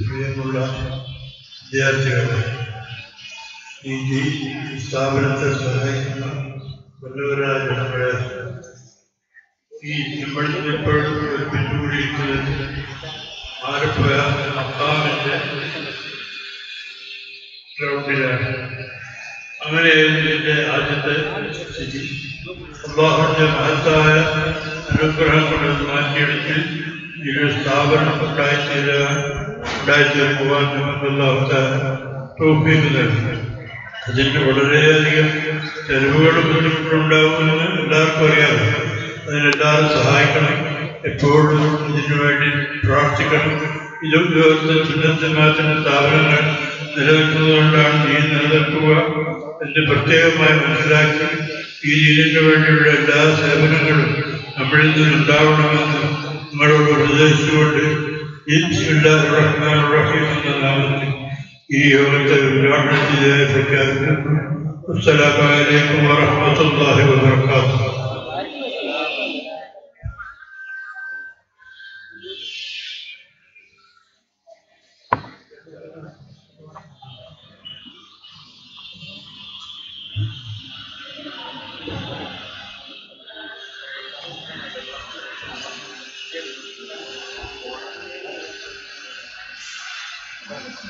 പ്രിയമുള്ള വിദ്യാർത്ഥികളെ ഈ ജി- ഈ സ്ഥാപനത്തെ സഹായിക്കുന്ന വല്ലവരായ ജനങ്ങളെ ഈ നമ്മൾ ഇപ്പോഴും പിന്തുകൂടിയിരിക്കുന്നത് ആലപ്പുഴ അബ്ബാമിന്റെ ഗ്രൗണ്ടിലാണ് അങ്ങനെ ഇതിന്റെ ആദ്യത്തെ സ്ഥിതി അള്ളാഹുന്റെ മഹത്തായ അനുഗ്രഹം കൊണ്ട് മാറ്റിയെടുത്ത് ഈ ഒരു സ്ഥാപനം ഉണ്ടായിത്തീരാൻ ഉണ്ടായിത്തീർക്കുവാൻ നമുക്ക് അള്ളാഹുത്ത തോഫീക്ക് നൽകി. അതിന് വളരെയധികം ചെലവുകളും ബുദ്ധിമുട്ടുണ്ടാകുമെന്ന് എല്ലാവർക്കും അറിയാം. അതിനെല്ലാവരും സഹായിക്കണം. എപ്പോഴും ഇതിനു വേണ്ടി പ്രാർത്ഥിക്കണം. ഇതും ഇതുപോലത്തെ സുന്നത്തമാത്തിന് സ്ഥാപനങ്ങൾ നിലനിൽക്കുന്നതുകൊണ്ടാണ് നീ നിലനിൽക്കുക എന്ന് പ്രത്യേകമായി മനസ്സിലാക്കി ഈ ഇതിനു വേണ്ടിയുള്ള എല്ലാ സേവനങ്ങളും നമ്മളിൽ നിന്നുണ്ടാവണമെന്ന് നിങ്ങളോട് ഉപദേശിച്ചുകൊണ്ട് ഈ നാമത്തിൽ ഈ യോഗത്തെ ഉദ്ഘാടനം ചെയ്തതായി പ്രഖ്യാപിക്കുന്നു. അസ്സലാമലൈക്കും വറഹ്മത്തുള്ളാഹി വബറകാതുഹു. Gracias.